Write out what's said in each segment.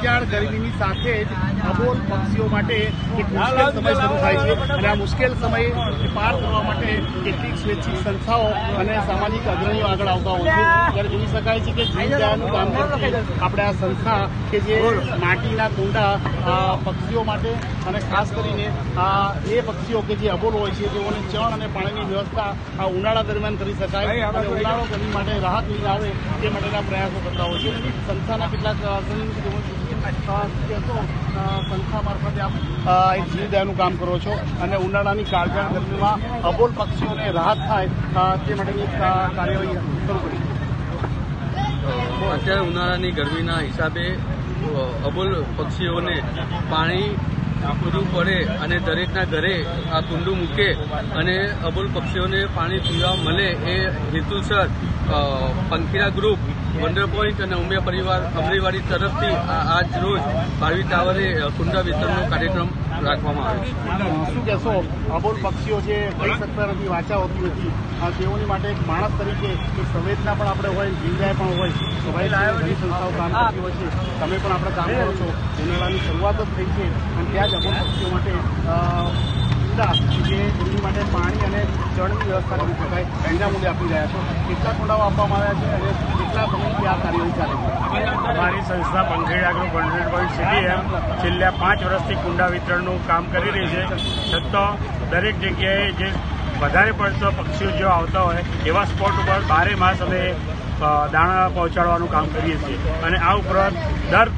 કાળજાળ ગરમીની સાથે જ અબોલ પક્ષીઓ માટે એક મુશ્કેલ સમય શરૂ થાય છે અને આ મુશ્કેલ સમય પાર કરવા માટે કેટલીક સ્વૈચ્છિક સંસ્થાઓ અને સામાજિક અગ્રણીઓ આગળ આવતા હોય છે. ત્યારે જોઈ શકાય છે કે જીવદયાનું કામ કરતી આપણે આ સંસ્થા કે જે માટીના કુંડા પક્ષીઓ માટે અને ખાસ કરીને આ એ પક્ષીઓ કે જે અબોલ હોય છે તેઓને ચણ અને પાણીની વ્યવસ્થા આ ઉનાળા દરમિયાન કરી શકાય અને ઉનાળો ગરમી માટે રાહત લઈને આવે તે માટેના પ્રયાસો કરતા હોય છે. સંસ્થાના કેટલાક સંસ્થા મારફતે કામ કરો છો અને ઉનાળાની કાળજાળ ગરમીમાં અબોલ પક્ષીઓને રાહત થાય તે માટેની કાર્યવાહી શરૂ કરી. અત્યારે ઉનાળાની ગરમીના હિસાબે અબોલ પક્ષીઓને પાણી પૂરું પડે અને દરેકના ઘરે આ કુંડું મૂકે અને અબોલ પક્ષીઓને પાણી પીવા મળે એ હેતુસર પંખીરા ગ્રુપ વંડર પોઈન્ટ અને ઉમિયા પરિવાર અમરીવાડી તરફથી આજ રોજ બારવી ટાવરે કુંડા વિતરણનો કાર્યક્રમ રાખવામાં આવ્યો શું કહેશો, અબોલ પક્ષીઓ જે કહી શકતા નથી હોતી નથી તેઓની માટે એક માણસ તરીકે કે સંવેદના પણ આપણે હોય જીવદયા પણ હોય. સભાઈ ભાઈ સંસ્થાઓ કામ કરતી હોય છે, તમે પણ આપણે કામ કરો છો ઉનાળાની શરૂઆત જ થઈ છે. અને ત્યાં જ અબોલ પક્ષીઓ માટે કુંડા જે એમની માટે પાણી અને જળની વ્યવસ્થા કરી શકાય. એના મૂલ્ય આપી રહ્યા છો. કેટલા કુંડાઓ આપવામાં આવ્યા છે અને કેટલા સમયથી આ કાર્યવાહી ચાલે છે? અમારી સંસ્થા પંખેડા ગ્રુપ હંડ્રેડ પોઈન્ટ એમ છેલ્લા પાંચ વર્ષથી કુંડા વિતરણનું કામ કરી રહી છે. છતાં દરેક જગ્યાએ જે વધારે પડતો પક્ષીઓ જો આવતા હોય, એવા સ્પોટ ઉપર બારે માસ અમે દાણા પહોંચાડવાનું કામ કરીએ છીએ. અને આ ઉપરાંત દર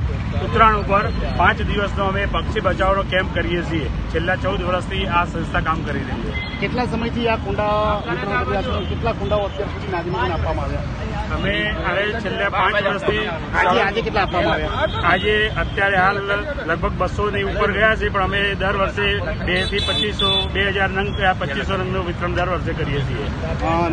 ઉત્તરાયણ ઉપર પાંચ દિવસનો અમે પક્ષી બચાવનો કેમ્પ કરીએ છીએ. છેલ્લા ચૌદ વર્ષથી આ સંસ્થા કામ કરી રહી છે. કેટલા સમયથી આ કુંડા કેટલા કુંડાઓ અત્યાર સુધી નાગરિકોને આપવામાં આવ્યા? અમે હવે છેલ્લા પાંચ વર્ષથી આજે આજે કેટલા આપવામાં આવ્યા? આજે અત્યારે હાલ લગભગ બસો ની ઉપર ગયા છે પણ અમે દર વર્ષે બેથી પચીસો બે હજાર નંગ પચીસો નંગનું વિતરણ દર વર્ષે કરીએ છીએ.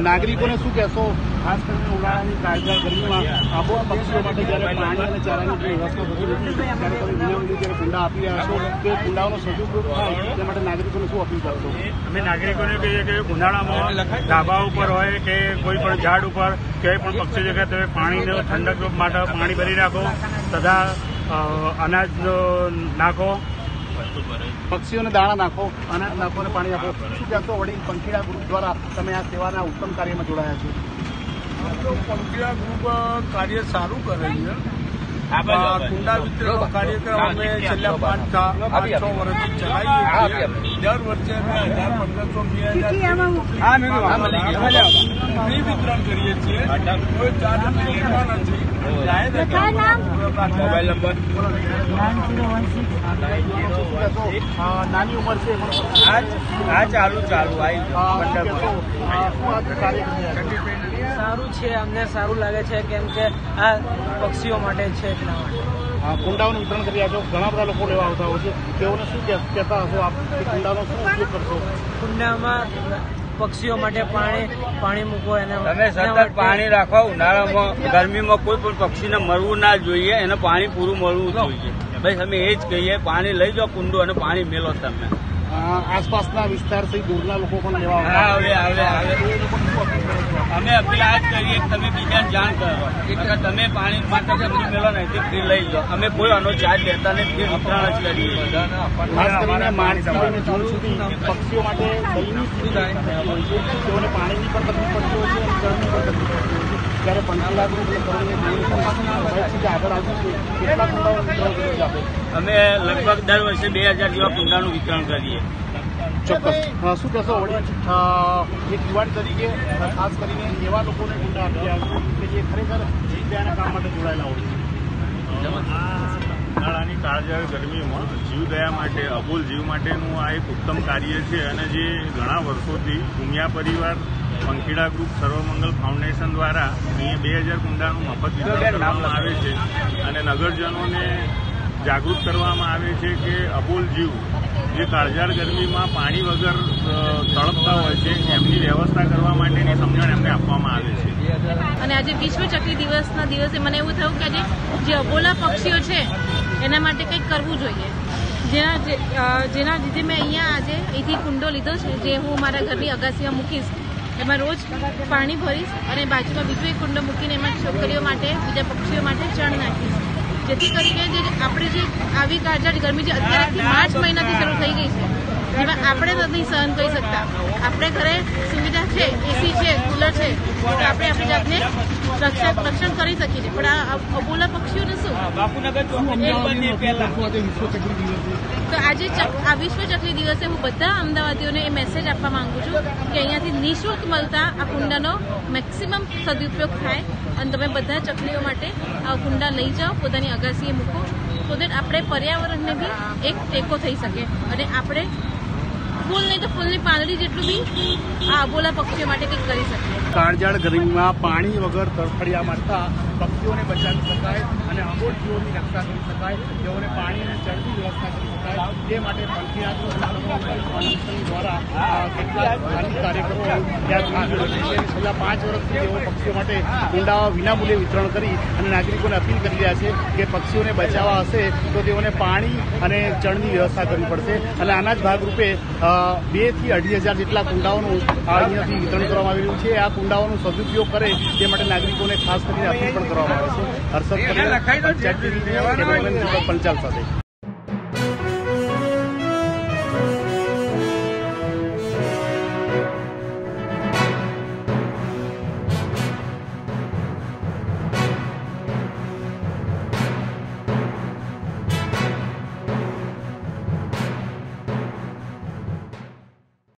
નાગરિકોને શું કહેશો? ખાસ કરીને ઉનાળાની કાળજાળ ગરમીમાં આબોહવા પક્ષીઓ માટે જયારે પાણી અને ચારાની વ્યવસ્થા કુંડા આપી રહ્યા છો તો કુંડાઓનો સદુપયોગ થાય તે માટે નાગરિકોને શું અપીલ કરશો અમે નાગરિકોને કહીએ કે ઉનાળામાં ધાબા ઉપર હોય કે કોઈ પણ ઝાડ ઉપર ક્યાંય પણ પક્ષી જગ્યાએ તમે પાણીનો ઠંડક માટે પાણી ભરી રાખો તથા અનાજ અનાજનો નાખો. પક્ષીઓને દાણા નાખો અનાજ નાખો અને પાણી આપો શું કહેશો? વડીલ પંખીડા ગ્રુપ દ્વારા તમે આ સેવાના ઉત્તમ કાર્યમાં જોડાયા છો? તો પંખીડા ગ્રુપ કાર્ય સારું કરે છે. કુંડા વિતરણનો કાર્યક્રમ અમે છેલ્લા પાંચ પાંચ છ વર્ષથી ચલાવીએ છીએ દર વર્ષે અમે હજાર પંદરસો બે હજાર ફ્રી વિતરણ કરીએ છીએ કોઈ ચાર્જ અમે લેતા નથી મોબાઈલ નંબર નાની ઉંમર છે આ ચાલુ ચાલુ અ, સારું છે અમને સારું લાગે છે કેમ કે આ પક્ષીઓ માટે છે એટલા માટે. આ કુંડાઓનું વિતરણ કરી રહ્યા છો ઘણા બધા લોકો લેવા આવતા હોય છે. તેઓને શું કહે- કહેતા હશો આપ કે કુંડાનો શું ઉપયોગ કરશો? કુંડામાં પક્ષીઓ માટે પાણી પાણી મૂકો એને તમે સતત પાણી રાખો ઉનાળામાં ગરમીમાં કોઈ પણ પક્ષીને મળવું ના જોઈએ એને પાણી પૂરું મળવું જોઈએ. ભાઈ અમે એ જ કહીએ પાણી લઈ જાઓ કુંડું અને પાણી મેલો તમે. આસપાસના વિસ્તારથી દૂરના લોકો પણ લેવા આવે, આવે, આવે. અમે અપીલ કરીએ કે તમે બીજાને જાણ કરો. એટલે તમે પાણી માટે સમજી મેલો નહીં ફ્રી લઈ જાઓ અમે કોઈ આનો ચાર્જ લેતા નહીં ફ્રી વિતરણ જ કરીએ ખાસ કરીને માણસથી જૂન સુધી પક્ષીઓ માટે દહીંની તેઓને પાણીની પણ તકલીફ પડતી હોય છે અને જળની પણ તકલીફ પડતી હોય છે. ત્યારે પંદર લાખ સ્વૈચ્છિક આગળ આવ્યું છે કેટલા અમે લગભગ દર વર્ષે બે હજાર જેવા કુંડાનું વિતરણ કરીએ. ચોક્કસ. શું કહેશો? વડી એક યુવાન તરીકે ખાસ કરીને એવા લોકોને ગુંડા આપી રહ્યા છો કે જે ખરેખર જીવદયાના કામ માટે જોડાયેલા હોય છે. ઉનાળાની કાળજાળ ગરમીમાં જીવદયા માટે અબોલ જીવ માટેનું આ એક ઉત્તમ કાર્ય છે. અને જે ઘણા વર્ષોથી ઉમિયા પરિવાર પંખીડા ગ્રુપ સર્વમંગલ ફાઉન્ડેશન દ્વારા અહીંયા બે હજાર કુંડાનું મફત વિતરણ કરવામાં આવે છે. અને નગરજનોને જાગૃત કરવામાં આવે છે કે અબોલ જીવ જે કાળઝાળ ગરમીમાં પાણી વગર તળપતા હોય છે, એમની વ્યવસ્થા કરવા માટેની સમજણ એમને આપવામાં આવે છે. અને આજે વિશ્વ ચકલી દિવસના દિવસે મને એવું થયું કે આજે જે અબોલા પક્ષીઓ છે, એના માટે કંઈક કરવું જોઈએ. જેના જેના લીધે મેં અહીંયા આજે અહીંથી કુંડો લીધો છે, જે હું મારા ઘરની અગાસીમાં મૂકીશ. એમાં રોજ પાણી ભરીશ અને બાજુમાં બીજો એક કુંડો મૂકીને એમાં છોકરીઓ માટે, બીજા પક્ષીઓ માટે ચણ નાખીશ. જેથી કરીને જે આપણે જે આવી કાળઝાળ ગરમી જે અત્યારથી માર્ચ મહિનાથી શરૂ થઈ ગઈ છે જેમાં આપણે નથી સહન કરી શકતા. આપણે ઘરે સુવિધા છે એસી છે કુલર છે તો આપણે આપણી જાતને રક્ષણ રક્ષણ કરી શકીએ છીએ. પણ આ અબોલા પક્ષીઓને શું? તો આજે ચક- આ વિશ્વ ચકલી દિવસે હું બધા અમદાવાદીઓને એ મેસેજ આપવા માંગુ છું કે અહીંયાથી નિઃશુલ્ક મળતા આ કુંડાનો મેક્સિમમ સદુપયોગ થાય અને તમે બધા ચકલીઓ માટે આ કુંડા લઈ જાઓ પોતાની અગાસીએ મૂકો. તો દેટ આપણે પર્યાવરણને બી એક ટેકો થઈ શકે અને આપણે ફૂલ નહીં તો ફૂલની પાંદડી જેટલું બી આ અબોલા પક્ષીઓ માટે કંઈક કરી શકીએ. કાળજાળ ગરમીમાં પાણી વગર તરફડિયા મારતા પક્ષીઓને બચાવી શકાય અને અમૂળ જીવોની રક્ષા કરી શકાય, તેઓને પાણી અને જળની વ્યવસ્થા કરી શકાય. તે માટે પંખીનાથ દ્વારા કેટલાક ધાર્મિક કાર્યક્રમો છેલ્લા પાંચ વર્ષથી તેઓ પક્ષીઓ માટે કુંડાઓ વિનામૂલ્યે વિતરણ કરી અને નાગરિકોને અપીલ કરી રહ્યા છે કે પક્ષીઓને બચાવવા હશે તો તેઓને પાણી અને જળની વ્યવસ્થા કરવી પડશે. અને આના જ ભાગરૂપે બેથી અઢી હજાર જેટલા કુંડાઓનું અહીંયાથી વિતરણ કરવામાં આવી રહ્યું છે. આ કુંડાઓનો સદુપયોગ કરે તે માટે નાગરિકોને ખાસ કરીને અપીલ પણ કરવામાં આવે છે. હર્ષદ પટેલ પંચાયત પંચાલ સાથે